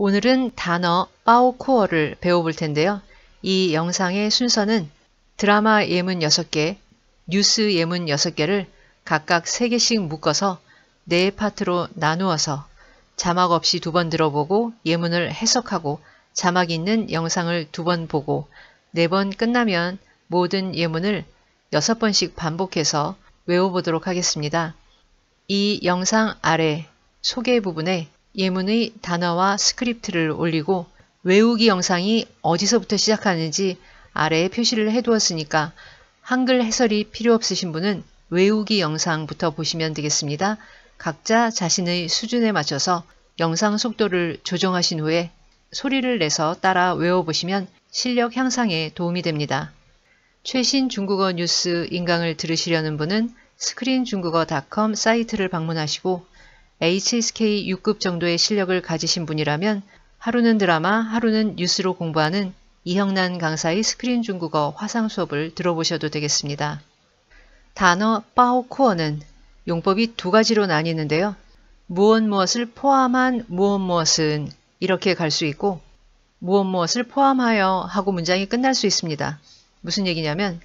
오늘은 단어 빠오코어를 배워볼 텐데요. 이 영상의 순서는 드라마 예문 6개, 뉴스 예문 6개를 각각 3개씩 묶어서 4파트로 나누어서 자막 없이 두 번 들어보고 예문을 해석하고 자막 있는 영상을 두 번 보고 네 번 끝나면 모든 예문을 6번씩 반복해서 외워보도록 하겠습니다. 이 영상 아래 소개 부분에 예문의 단어와 스크립트를 올리고 외우기 영상이 어디서부터 시작하는지 아래에 표시를 해두었으니까 한글 해설이 필요 없으신 분은 외우기 영상부터 보시면 되겠습니다. 각자 자신의 수준에 맞춰서 영상 속도를 조정하신 후에 소리를 내서 따라 외워보시면 실력 향상에 도움이 됩니다. 최신 중국어 뉴스 인강을 들으시려는 분은 스크린중국어.com 사이트를 방문하시고 HSK 6급 정도의 실력을 가지신 분이라면 하루는 드라마, 하루는 뉴스로 공부하는 이형난 강사의 스크린 중국어 화상 수업을 들어보셔도 되겠습니다. 단어 빠오코어는 용법이 두 가지로 나뉘는데요. 무엇 무엇을 포함한 무엇 무엇은 이렇게 갈 수 있고 무엇 무엇을 포함하여 하고 문장이 끝날 수 있습니다. 무슨 얘기냐면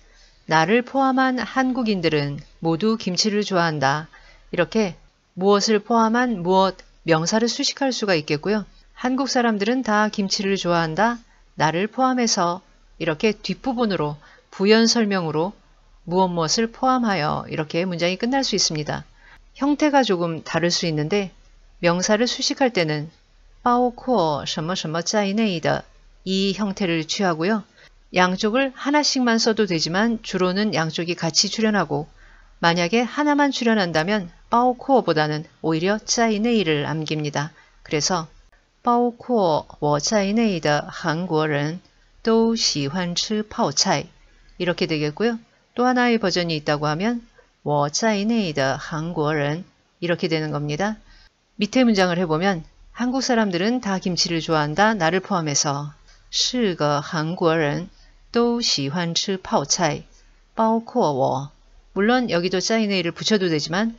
나를 포함한 한국인들은 모두 김치를 좋아한다. 이렇게 무엇을 포함한 무엇 명사를 수식할 수가 있겠고요. 한국 사람들은 다 김치를 좋아한다. 나를 포함해서 이렇게 뒷부분으로 부연 설명으로 무엇 무엇을 포함하여 이렇게 문장이 끝날 수 있습니다. 형태가 조금 다를 수 있는데 명사를 수식할 때는 빠오코어 什么什么在内的이 형태를 취하고요. 양쪽을 하나씩만 써도 되지만 주로는 양쪽이 같이 출현하고 만약에 하나만 출현한다면 빠오코어보다는 오히려 짜이네이를 남깁니다. 그래서 빠오코어 我在内的 한국어는 都喜欢吃泡菜 이렇게 되겠고요. 또 하나의 버전이 있다고 하면 我在内的 한국어는 이렇게 되는 겁니다. 밑에 문장을 해보면 한국 사람들은 다 김치를 좋아한다. 나를 포함해서 是个韩国人 都喜欢吃泡菜,包括我. 물론 여기도 짜이네이를 붙여도 되지만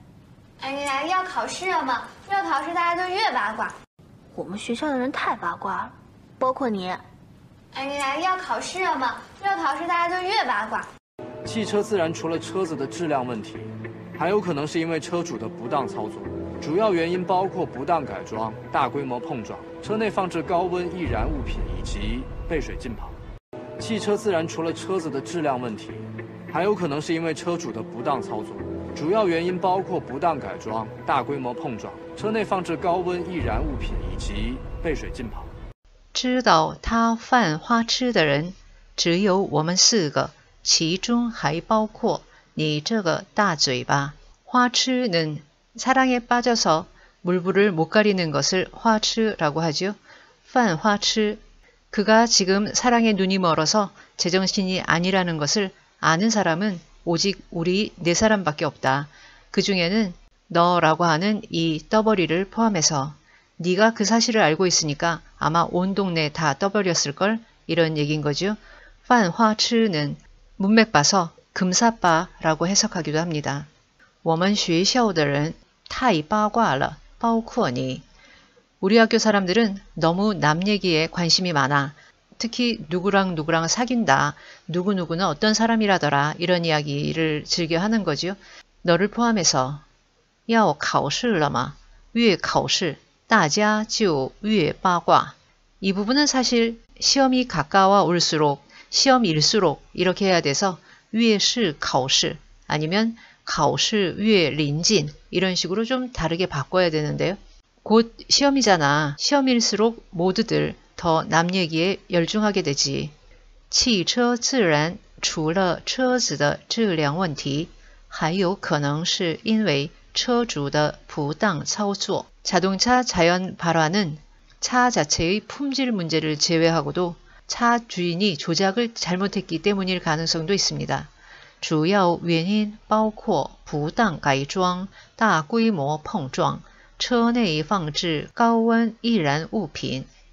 哎呀，要考试了嘛？越考试大家就越八卦。我们学校的人太八卦了，包括你。哎呀，要考试了嘛？越考试大家就越八卦。汽车自燃除了车子的质量问题，还有可能是因为车主的不当操作。主要原因包括不当改装、大规模碰撞、车内放置高温易燃物品以及被水浸泡。汽车自燃除了车子的质量问题。还有可能是因为车主的不当操作，主要原因包括不当改装、大规模碰撞、车内放置高温易燃物品以及背水浸泡。知道他犯花痴的人只有我们四个，其中还包括你这个大嘴巴。花痴는사랑에빠져서물불을못가리는것을화痴라고하죠犯花痴그가지금사랑에눈이멀어서제정신이아니라는것을 아는 사람은 오직 우리 네 사람밖에 없다. 그 중에는 너라고 하는 이 떠버리를 포함해서 네가 그 사실을 알고 있으니까 아마 온 동네 다 떠버렸을걸 이런 얘기인 거죠. 판화츠는 문맥 봐서 금사빠라고 해석하기도 합니다. 我们学校的人太八卦了,包括你. 우리 학교 사람들은 너무 남 얘기에 관심이 많아. 특히 누구랑 누구랑 사귄다, 누구누구는 어떤 사람이라더라 이런 이야기를 즐겨 하는 거죠. 너를 포함해서 要考试了吗?越考试大家就越八卦. 이 부분은 사실 시험이 가까워 올수록 시험일수록 이렇게 해야 돼서 越是考试 아니면 考试越临近 이런 식으로 좀 다르게 바꿔야 되는데요. 곧 시험이잖아. 시험일수록 모두들 더남 얘기에 열중하게 되지. 汽车自燃除了车子的质量问题还有可能是因为车主的不当操作. 자동차 자연 발화는 차 자체의 품질 문제를 제외하고도 차 주인이 조작을 잘못했기 때문일 가능성도 있습니다. 주요 원인 包括不当改装、大规模碰撞、车内放置高温易燃物品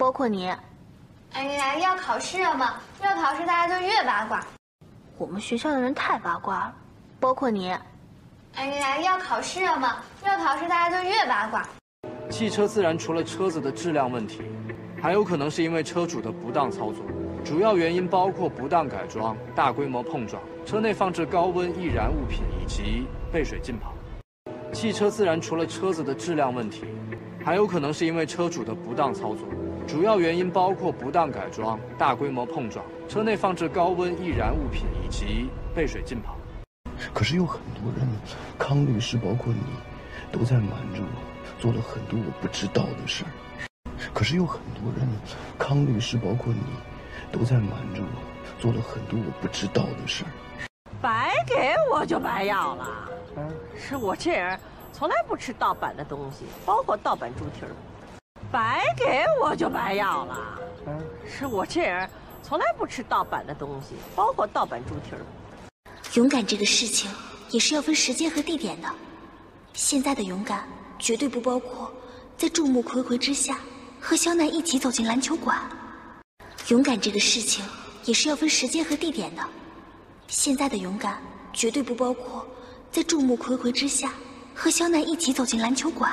包括你。哎呀，要考试了嘛，越考试大家就越八卦。我们学校的人太八卦了，包括你。哎呀，要考试了嘛，越考试大家就越八卦。汽车自燃除了车子的质量问题，还有可能是因为车主的不当操作。主要原因包括不当改装、大规模碰撞、车内放置高温易燃物品以及被水浸泡。汽车自燃除了车子的质量问题，还有可能是因为车主的不当操作。主要原因包括不当改装、大规模碰撞、车内放置高温易燃物品以及被水浸泡。可是有很多人，康律师包括你，都在瞒着我，做了很多我不知道的事儿。可是有很多人，康律师包括你，都在瞒着我，做了很多我不知道的事儿。白给我就白要了。是我这人从来不吃盗版的东西，包括盗版猪蹄儿。白给我就白要了。是我这人从来不吃盗版的东西，包括盗版猪蹄儿。勇敢这个事情也是要分时间和地点的。现在的勇敢绝对不包括在众目睽睽之下和肖奈一起走进篮球馆。勇敢这个事情也是要分时间和地点的。现在的勇敢绝对不包括在众目睽睽之下和肖奈一起走进篮球馆。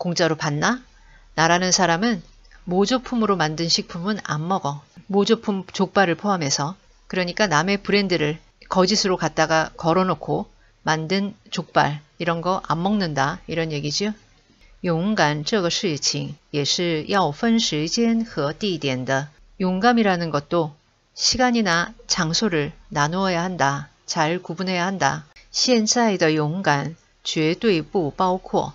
공짜로 받나? 나라는 사람은 모조품으로 만든 식품은 안 먹어. 모조품 족발을 포함해서. 그러니까 남의 브랜드를 거짓으로 갖다가 걸어놓고 만든 족발 이런 거 안 먹는다 이런 얘기죠. 勇敢这个事情也是要分时间和地点的. 용감이라는 것도 시간이나 장소를 나누어야 한다. 잘 구분해야 한다. 现在的勇敢绝对不包括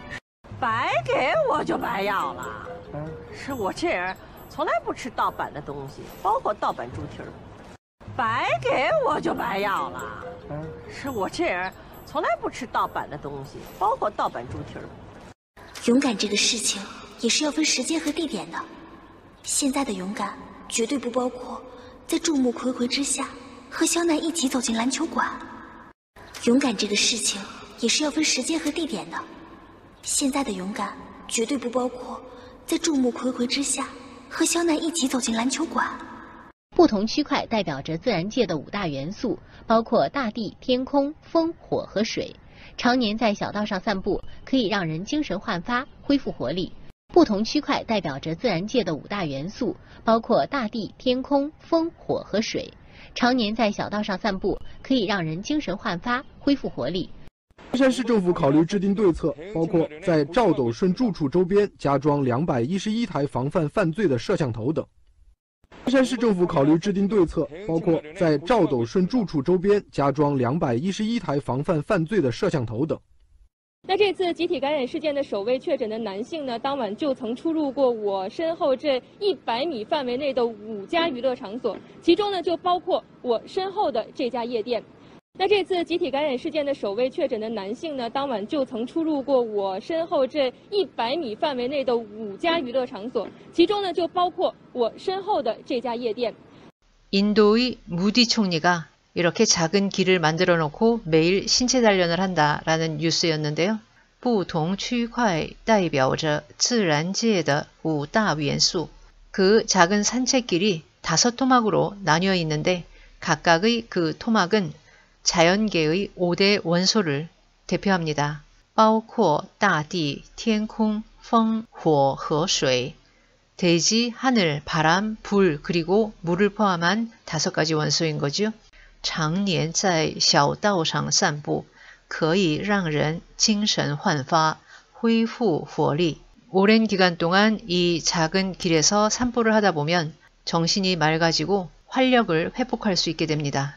白给我就白要了。是我这人从来不吃盗版的东西，包括盗版猪蹄儿。白给我就白要了。是我这人从来不吃盗版的东西，包括盗版猪蹄儿。勇敢这个事情也是要分时间和地点的。现在的勇敢绝对不包括在众目睽睽之下和肖奈一起走进篮球馆。勇敢这个事情也是要分时间和地点的。现在的勇敢绝对不包括在众目睽睽之下和肖奈一起走进篮球馆。不同区块代表着自然界的五大元素，包括大地、天空、风、火和水。常年在小道上散步，可以让人精神焕发、恢复活力。不同区块代表着自然界的五大元素，包括大地、天空、风、火和水。常年在小道上散步，可以让人精神焕发、恢复活力。鞍山市政府考虑制定对策，包括在赵斗顺住处周边加装两百一十一台防范犯罪的摄像头等。鞍山市政府考虑制定对策，包括在赵斗顺住处周边加装两百一十一台防范犯罪的摄像头等。那这次集体感染事件的首位确诊的男性呢，当晚就曾出入过我身后这一百米范围内的五家娱乐场所，其中呢就包括我身后的这家夜店。那这次集体感染事件的首位确诊的男性呢，当晚就曾出入过我身后这一百米范围内的五家娱乐场所，其中呢就包括我身后的这家夜店。 인도의무디총리가 이렇게 작은 길을 만들어 놓고 매일 신체 단련을 한다라는 뉴스였는데요. 不同区块代表着自然界的五大元素. 그 작은 산책길이 다섯 토막으로 나뉘어 있는데 각각의 그 토막은 자연계의 5대 원소를 대표합니다. 包括大地,天空,风,火和水. 대지, 하늘, 바람, 불, 그리고 물을 포함한 다섯 가지 원소인 거죠. 常年在小道上散步，可以让人精神焕发，恢复活力。 오랜 기간 동안 이 작은 길에서 산보를 하다 보면 정신이 맑아지고 활력을 회복할 수 있게 됩니다.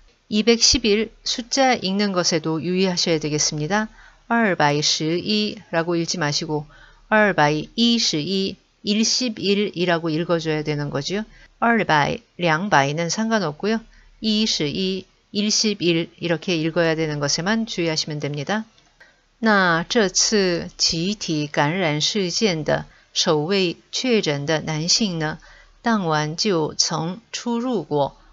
211 숫자 읽는 것에도 유의하셔야 되겠습니다. 212라고 읽지 마시고 212, 111이라고 읽어줘야 되는 거죠. 200, 200는 상관없고요. 22, 11 이렇게 읽어야 되는 것에만 주의하시면 됩니다. 那这次集体感染事件的首位确诊的男性呢，当晚就曾出入过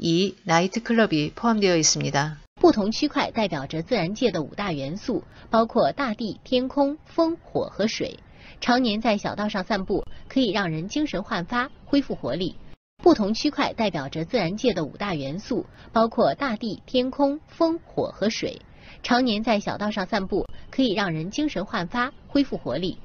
이 나이트클럽이 포함되어 있습니다. 不同区块代表着自然界的五大元素，包括大地、天空、风、火和水。常年在小道上散步，可以让人精神焕发，恢复活力。不同区块代表着自然界的五大元素，包括大地、天空、风、火和水。常年在小道上散步，可以让人精神焕发，恢复活力。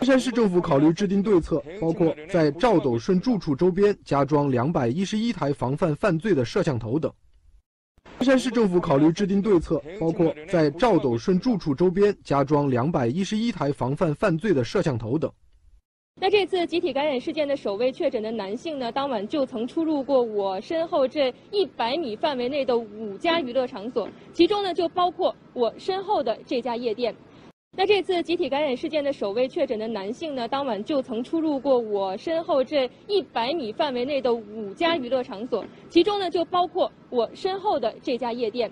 鞍山市政府考虑制定对策，包括在赵斗顺住处周边加装两百一十一台防范犯罪的摄像头等。鞍山市政府考虑制定对策，包括在赵斗顺住处周边加装两百一十一台防范犯罪的摄像头等。那这次集体感染事件的首位确诊的男性呢，当晚就曾出入过我身后这一百米范围内的五家娱乐场所，其中呢就包括我身后的这家夜店。那这次集体感染事件的首位确诊的男性呢，当晚就曾出入过我身后这一百米范围内的五家娱乐场所，其中呢就包括我身后的这家夜店。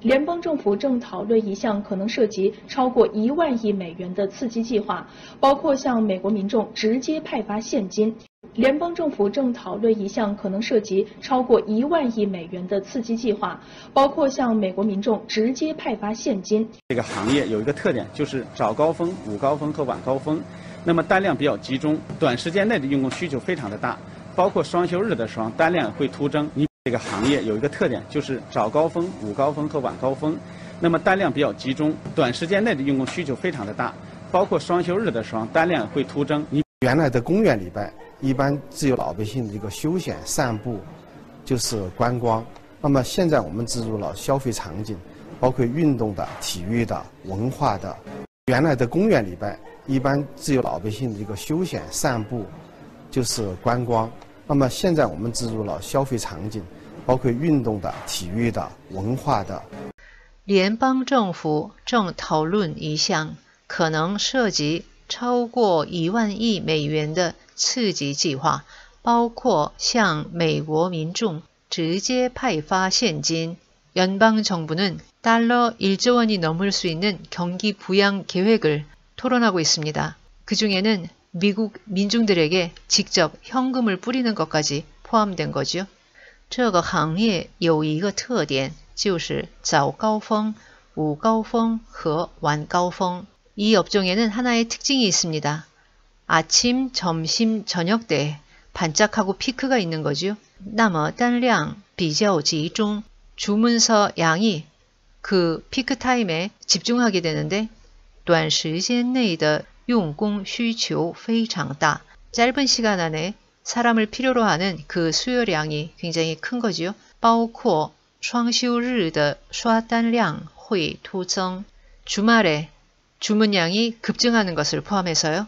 联邦政府正讨论一项可能涉及超过一万亿美元的刺激计划，包括向美国民众直接派发现金。联邦政府正讨论一项可能涉及超过一万亿美元的刺激计划，包括向美国民众直接派发现金。这个行业有一个特点，就是早高峰、午高峰和晚高峰，那么单量比较集中，短时间内的用工需求非常的大，包括双休日的时候，单量会突增。你这个行业有一个特点，就是早高峰、午高峰和晚高峰，那么单量比较集中，短时间内的用工需求非常的大，包括双休日的时候，单量会突增。你原来的公园礼拜一般只有老百姓的一个休闲散步，就是观光。那么现在我们植入了消费场景，包括运动的、体育的、文化的。原来的公园礼拜一般只有老百姓的一个休闲散步，就是观光。那么现在我们植入了消费场景，包括运动的、体育的、文化的。联邦政府正讨论一项可能涉及超过一万亿美元的刺激计划，包括向美国民众直接派发现金。연방정부는 달러 1조 원이 넘을 수 있는 경기 부양 계획을 토론하고 있습니다. 그 중에는 미국 민중들에게 직접 현금을 뿌리는 것까지 포함된 거죠. 这个行业有一个特点，就是早高峰、午高峰和晚高峰。이 업종에는 하나의 특징이 있습니다. 아침, 점심, 저녁 때 반짝하고 피크가 있는 거죠. 那么单量比较集中 주문서 양이 그 피크 타임에 집중하게 되는데 短时间内的用工需求非常大. 짧은 시간 안에 사람을 필요로 하는 그 수요량이 굉장히 큰 거지요. 包括双休日的刷单量会突增. 주말에 주문량이 급증하는 것을 포함해서요.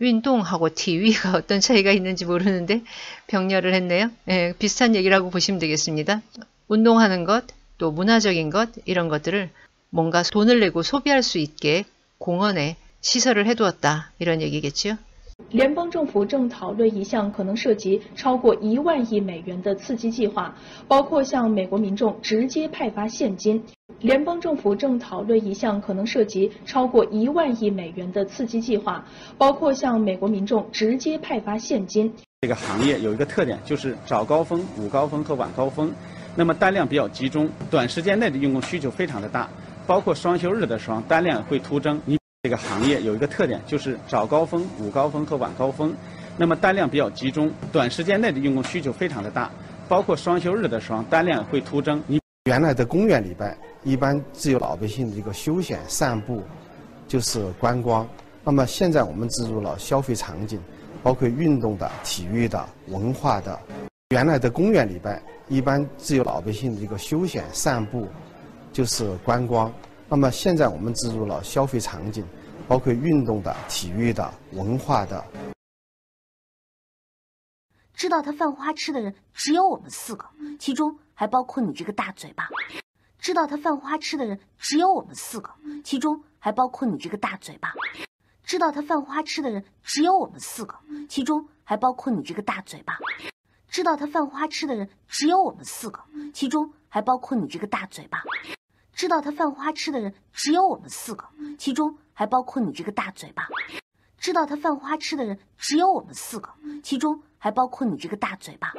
运动하고 TV가 어떤 차이가 있는지 모르는데 병렬을 했네요. 예, 비슷한 얘기라고 보시면 되겠습니다. 운동하는 것, 또 문화적인 것 이런 것들을 뭔가 돈을 내고 소비할 수 있게 공원에 시설을 해두었다 이런 얘기겠죠. 联邦政府正讨论一项可能涉及超过一万亿美元的刺激计划，包括向美国民众直接派发现金。联邦政府正讨论一项可能涉及超过一万亿美元的刺激计划，包括向美国民众直接派发现金。这个行业有一个特点，就是早高峰、午高峰和晚高峰，那么单量比较集中，短时间内的用工需求非常的大，包括双休日的时候，单量会突增。你这个行业有一个特点，就是早高峰、午高峰和晚高峰，那么单量比较集中，短时间内的用工需求非常的大，包括双休日的时候，单量会突增。你原来的公园里边，一般只有老百姓的一个休闲散步，就是观光。那么现在我们植入了消费场景，包括运动的、体育的、文化的。原来的公园里边，一般只有老百姓的一个休闲散步，就是观光。那么现在我们植入了消费场景，包括运动的、体育的、文化的。知道他犯花痴的人只有我们四个，其中还包括你这个大嘴巴。知道他犯花痴的人只有我们四个，其中还包括你这个大嘴巴。知道他犯花痴的人只有我们四个，其中还包括你这个大嘴巴。知道他犯花痴的人只有我们四个，其中还包括你这个大嘴巴。知道他犯花痴的人只有我们四个，其中还包括你这个大嘴巴。知道他犯花痴的人只有我们四个，其中还包括你这个大嘴巴。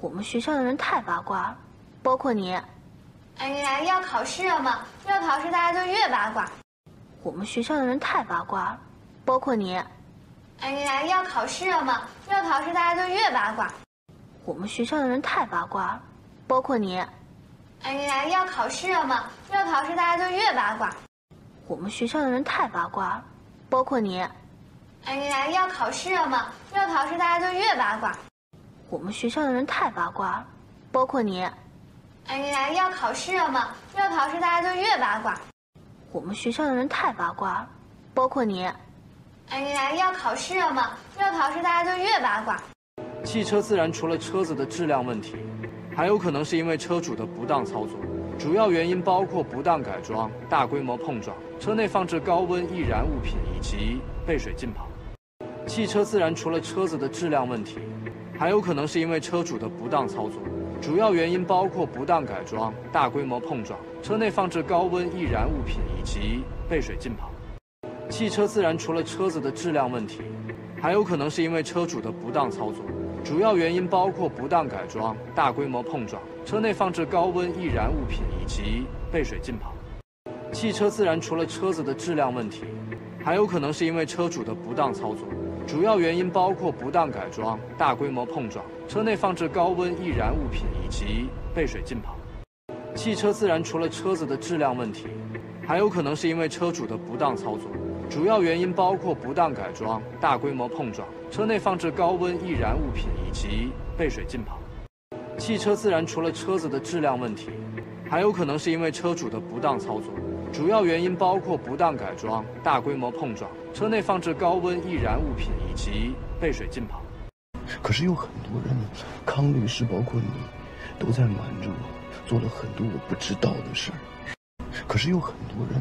我们学校的人太八卦了，包括你。哎呀，要考试了吗？越考试大家就越八卦。我们学校的人太八卦了，包括你。哎呀，要考试了吗？越考试大家就越八卦。我们学校的人太八卦了，包括你。哎呀，要考试了吗？越考试大家就越八卦。我们学校的人太八卦了，包括你。哎呀，要考试了吗？越考试大家就越八卦。我们学校的人太八卦了，包括你。哎呀，要考试了吗？越考试大家就越八卦。我们学校的人太八卦了，包括你。哎呀，要考试了吗？越考试大家就越八卦。汽车自然除了车子的质量问题。还有可能是因为车主的不当操作，主要原因包括不当改装、大规模碰撞、车内放置高温易燃物品以及背水浸泡。汽车自燃除了车子的质量问题，还有可能是因为车主的不当操作，主要原因包括不当改装、大规模碰撞、车内放置高温易燃物品以及背水浸泡。汽车自燃除了车子的质量问题，还有可能是因为车主的不当操作。主要原因包括不当改装、大规模碰撞、车内放置高温易燃物品以及背水浸泡。汽车自燃除了车子的质量问题，还有可能是因为车主的不当操作。主要原因包括不当改装、大规模碰撞、车内放置高温易燃物品以及背水浸泡。汽车自燃除了车子的质量问题，还有可能是因为车主的不当操作。主要原因包括不当改装、大规模碰撞、车内放置高温易燃物品以及背水浸泡。汽车自燃除了车子的质量问题，还有可能是因为车主的不当操作。主要原因包括不当改装、大规模碰撞、车内放置高温易燃物品以及背水浸泡。可是有很多人，康律师包括你，都在瞒着我，做了很多我不知道的事儿。可是有很多人，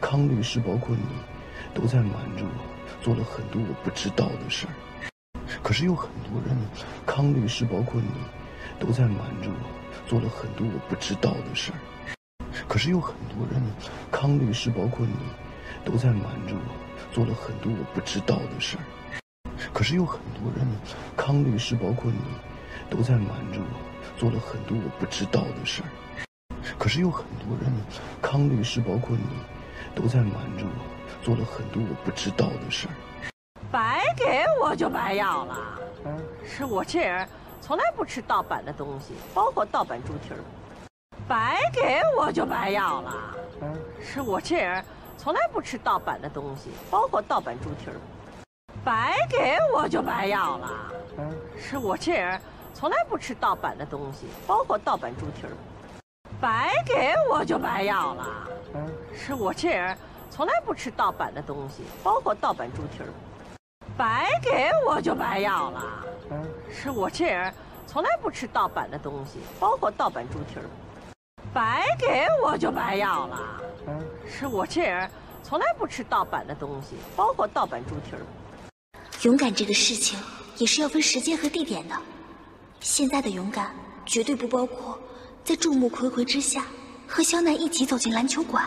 康律师包括你，都在瞒着我，做了很多我不知道的事儿。可是有很多人，康律师包括你，都在瞒着我，做了很多我不知道的事儿。可是有很多人，康律师包括你，都在瞒着我，做了很多我不知道的事儿。可是有很多人，康律师包括你，都在瞒着我，做了很多我不知道的事儿。可是有很多人，康律师包括你，都在瞒着我，做了很多我不知道的事儿。白给我就白要了。是我这人从来不吃盗版的东西，包括盗版猪蹄儿。白给我就白要了。是我这人从来不吃盗版的东西，包括盗版猪蹄儿。白给我就白要了。是我这人从来不吃盗版的东西，包括盗版猪蹄儿。白给我就白要了。是我这人从来不吃盗版的东西，包括盗版猪蹄儿。白给我就白要了。是我这人从来不吃盗版的东西，包括盗版猪蹄儿。白给我就白要了。是我这人从来不吃盗版的东西，包括盗版猪蹄儿。勇敢这个事情也是要分时间和地点的。现在的勇敢绝对不包括在众目睽睽之下和肖奈一起走进篮球馆。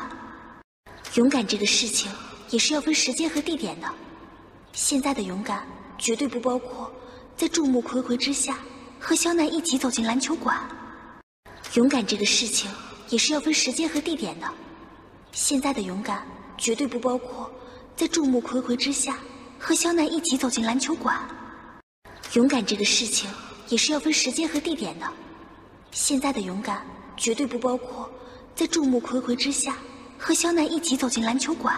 勇敢这个事情也是要分时间和地点的。现在的勇敢绝对不包括在众目睽睽之下和肖奈一起走进篮球馆。勇敢这个事情也是要分时间和地点的。现在的勇敢绝对不包括在众目睽睽之下和肖奈一起走进篮球馆。勇敢这个事情也是要分时间和地点的。现在的勇敢绝对不包括在众目睽睽之下和肖奈一起走进篮球馆。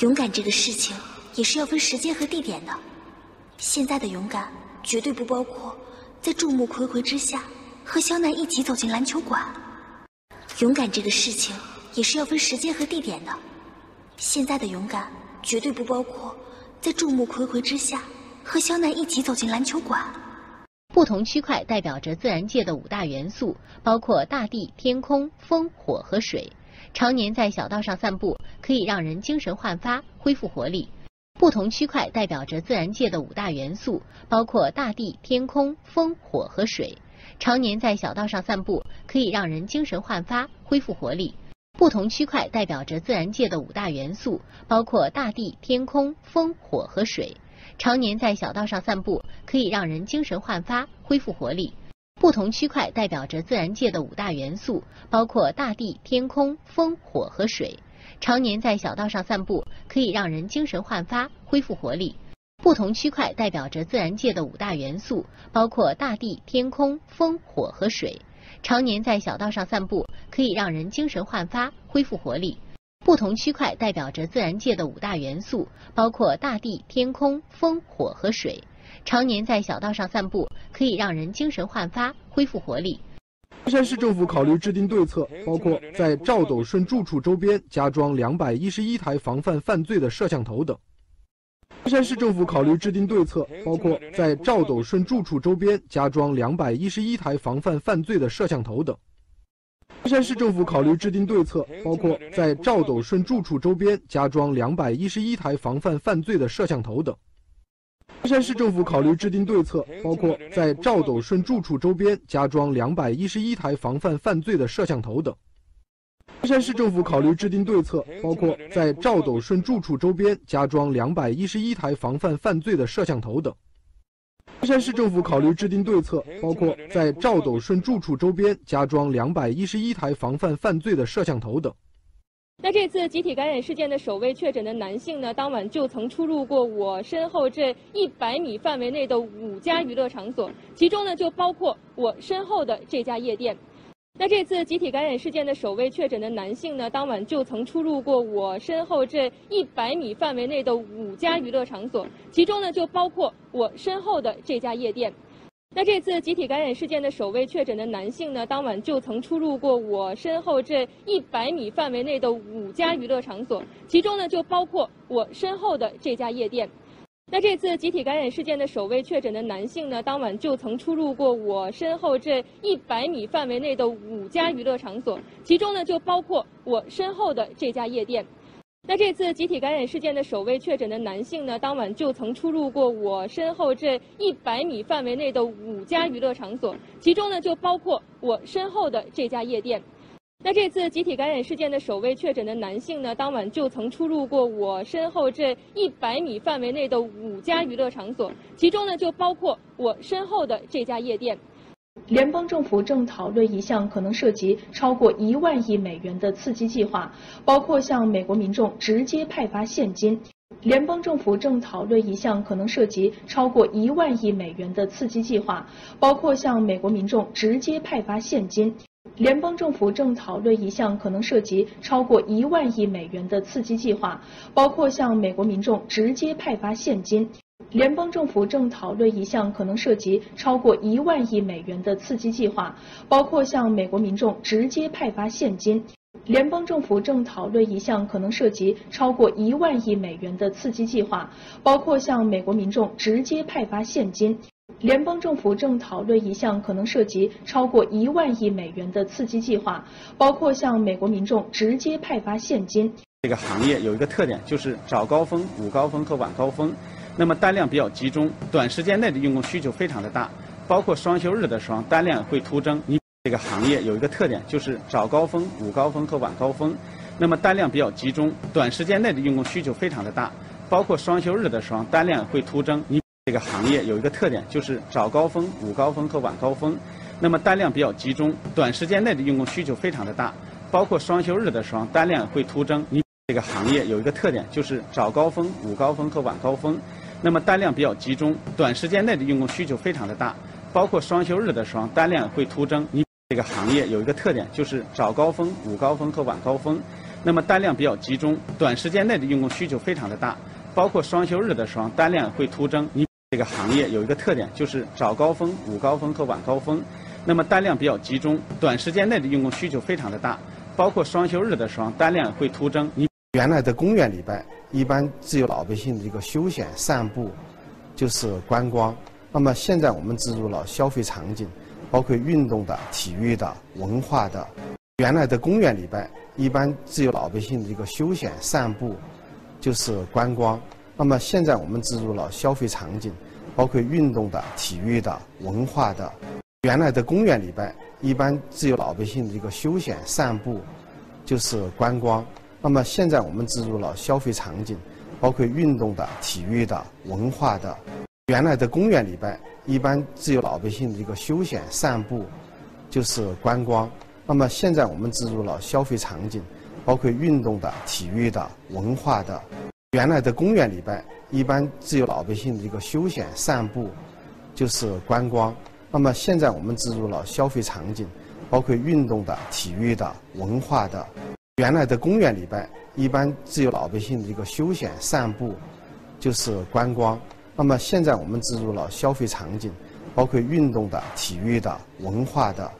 勇敢这个事情也是要分时间和地点的。现在的勇敢绝对不包括在众目睽睽之下和肖奈一起走进篮球馆。勇敢这个事情也是要分时间和地点的。现在的勇敢绝对不包括在众目睽睽之下和肖奈一起走进篮球馆。不同区块代表着自然界的五大元素，包括大地、天空、风、火和水。常年在小道上散步，可以让人精神焕发、恢复活力。不同区块代表着自然界的五大元素，包括大地、天空、风、火和水。常年在小道上散步，可以让人精神焕发、恢复活力。不同区块代表着自然界的五大元素，包括大地、天空、风、火和水。常年在小道上散步，可以让人精神焕发、恢复活力。不同区块代表着自然界的五大元素，包括大地、天空、风、火和水。常年在小道上散步，可以让人精神焕发、恢复活力。不同区块代表着自然界的五大元素，包括大地、天空、风、火和水。常年在小道上散步，可以让人精神焕发、恢复活力。不同区块代表着自然界的五大元素，包括大地、天空、风、火和水。常年在小道上散步，可以让人精神焕发、恢复活力。鞍山市政府考虑制定对策，包括在赵斗顺住处周边加装两百一十一台防范犯罪的摄像头等。鞍山市政府考虑制定对策，包括在赵斗顺住处周边加装两百一十一台防范犯罪的摄像头等。鞍山市政府考虑制定对策，包括在赵斗顺住处周边加装两百一十一台防范犯罪的摄像头等。鞍山市政府考虑制定对策，包括在赵斗顺住处周边加装两百一十一台防范犯罪的摄像头等。鞍山市政府考虑制定对策，包括在赵斗顺住处周边加装两百一十一台防范犯罪的摄像头等。鞍山市政府考虑制定对策，包括在赵斗顺住处周边加装两百一十一台防范犯罪的摄像头等。那这次集体感染事件的首位确诊的男性呢，当晚就曾出入过我身后这一百米范围内的五家娱乐场所，其中呢就包括我身后的这家夜店。那这次集体感染事件的首位确诊的男性呢，当晚就曾出入过我身后这一百米范围内的五家娱乐场所，其中呢就包括我身后的这家夜店。那这次集体感染事件的首位确诊的男性呢，当晚就曾出入过我身后这一百米范围内的五家娱乐场所，其中呢就包括我身后的这家夜店。那这次集体感染事件的首位确诊的男性呢，当晚就曾出入过我身后这一百米范围内的五家娱乐场所，其中呢就包括我身后的这家夜店。那这次集体感染事件的首位确诊的男性呢，当晚就曾出入过我身后这一百米范围内的五家娱乐场所，其中呢就包括我身后的这家夜店。那这次集体感染事件的首位确诊的男性呢，当晚就曾出入过我身后这一百米范围内的五家娱乐场所，其中呢就包括我身后的这家夜店。联邦政府正讨论一项可能涉及超过一万亿美元的刺激计划，包括向美国民众直接派发现金。联邦政府正讨论一项可能涉及超过一万亿美元的刺激计划，包括向美国民众直接派发现金。联邦政府正讨论一项可能涉及超过一万亿美元的刺激计划，包括向美国民众直接派发现金。联邦政府正讨论一项可能涉及超过一万亿美元的刺激计划，包括向美国民众直接派发现金。联邦政府正讨论一项可能涉及超过一万亿美元的刺激计划，包括向美国民众直接派发现金。联邦政府正讨论一项可能涉及超过一万亿美元的刺激计划，包括向美国民众直接派发现金。这个行业有一个特点，就是早高峰、午高峰和晚高峰。那么单量比较集中，短时间内的用工需求非常的大，包括双休日的时候，单量会突增。你这个行业有一个特点，就是早高峰、午高峰和晚高峰，那么单量比较集中，短时间内的用工需求非常的大，包括双休日的时候，单量会突增。你这个行业有一个特点，就是早高峰、午高峰和晚高峰，那么单量比较集中，短时间内的用工需求非常的大，包括双休日的时候，单量会突增。你这个行业有一个特点，就是早高峰、午高峰和晚高峰。那么单量比较集中，短时间内的用工需求非常的大，包括双休日的时候，单量会突增。你这个行业有一个特点，就是早高峰、午高峰和晚高峰，那么单量比较集中，短时间内的用工需求非常的大，包括双休日的时候，单量会突增。你这个行业有一个特点，就是早高峰、午高峰和晚高峰，那么单量比较集中，短时间内的用工需求非常的大，包括双休日的时候，单量会突增。你原来的公园礼拜。一般自由老百姓的一个休闲散步，就是观光。那么现在我们植入了消费场景，包括运动的、体育的、文化的。原来的公园礼拜，一般自由老百姓的一个休闲散步，就是观光。那么现在我们植入了消费场景，包括运动的、体育的、文化的。原来的公园礼拜，一般只有老百姓的一个休闲散步，就是观光。那么现在我们植入了消费场景，包括运动的、体育的、文化的。原来的公园礼拜，一般只有老百姓的一个休闲散步，就是观光。那么现在我们植入了消费场景，包括运动的、体育的、文化的。原来的公园礼拜，一般只有老百姓的一个休闲散步，就是观光。那么现在我们植入了消费场景，包括运动的、体育的、文化的。原来的公园礼拜，一般只有老百姓的一个休闲散步，就是观光。那么现在我们植入了消费场景，包括运动的、体育的、文化的。